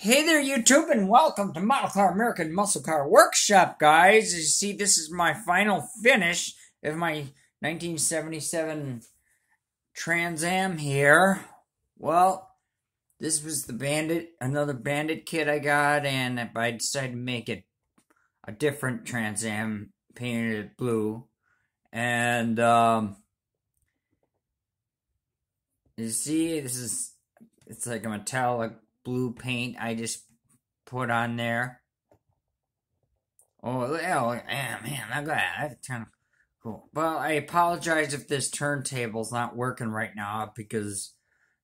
Hey there, YouTube, and welcome to Model Car American Muscle Car Workshop, guys. As you see, this is my final finish of my 1977 Trans Am here. Well, this was the Bandit, another Bandit kit I got, and I decided to make it a different Trans Am, painted blue. And, um, you see, this is, it's like a metallic blue paint I just put on there. Oh, oh man, that. That's kind of cool. Well, I apologize if this turntable's not working right now because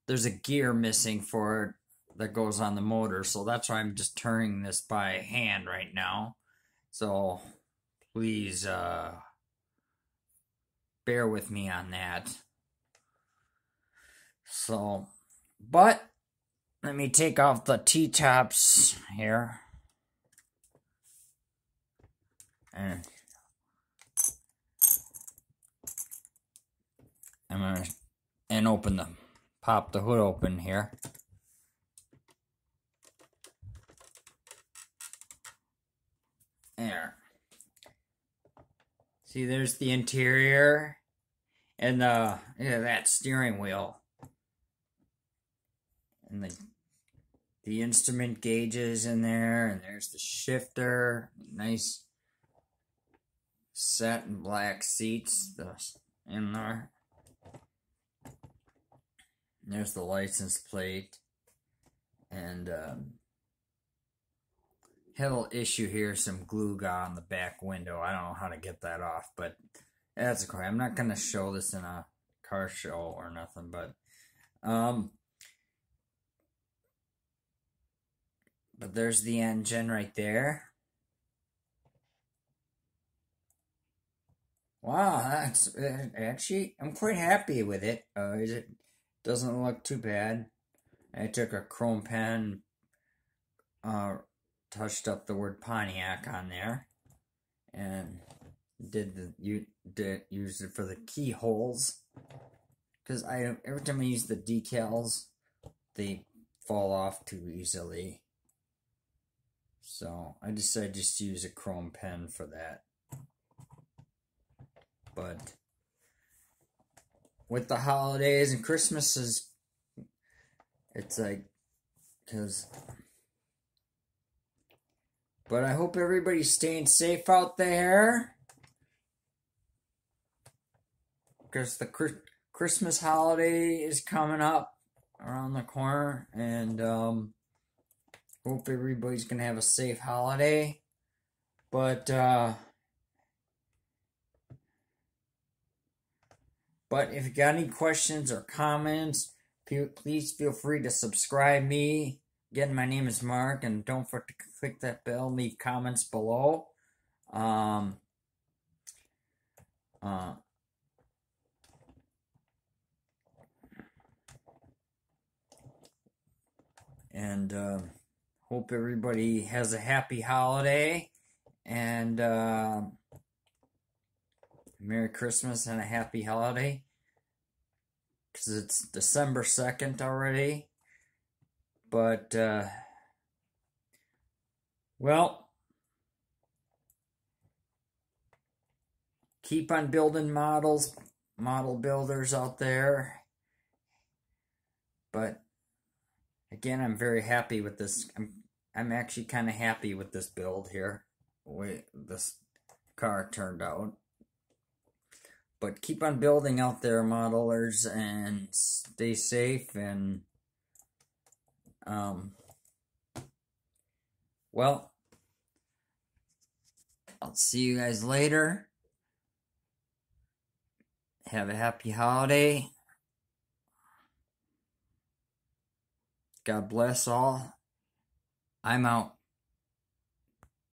there's a gear missing for it that goes on the motor. So that's why I'm just turning this by hand right now. So please uh, bear with me on that. So, but let me take off the T-tops here. And I'm gonna and open the pop the hood open here. There. See, there's the interior and the yeah, that steering wheel and the the instrument gauges in there, and there's the shifter. Nice satin black seats in there. There's the license plate. And um, had a little issue here, some glue got on the back window. I don't know how to get that off, but that's okay. I'm not going to show this in a car show or nothing, but um, But there's the engine right there. Wow, that's uh, actually I'm quite happy with it. Uh, it doesn't look too bad. I took a chrome pen, uh, touched up the word Pontiac on there, and did the you did use it for the keyholes because I every time I use the decals, they fall off too easily. So I decided just to use a chrome pen for that. But with the holidays and Christmas is, it's like, because, but I hope everybody's staying safe out there. Because the Christmas holiday is coming up around the corner and, um, Hope everybody's gonna have a safe holiday. But uh But if you got any questions or comments, please feel free to subscribe me. Again, my name is Mark, and don't forget to click that bell, leave comments below. Um, uh, and uh, Hope everybody has a happy holiday and uh, Merry Christmas and a happy holiday. Because it's December 2nd already. But, uh, well, keep on building models, model builders out there. But again, I'm very happy with this. I'm I'm actually kind of happy with this build here, way this car turned out. But keep on building out there, modelers, and stay safe. And, um, well, I'll see you guys later. Have a happy holiday. God bless all. I'm out.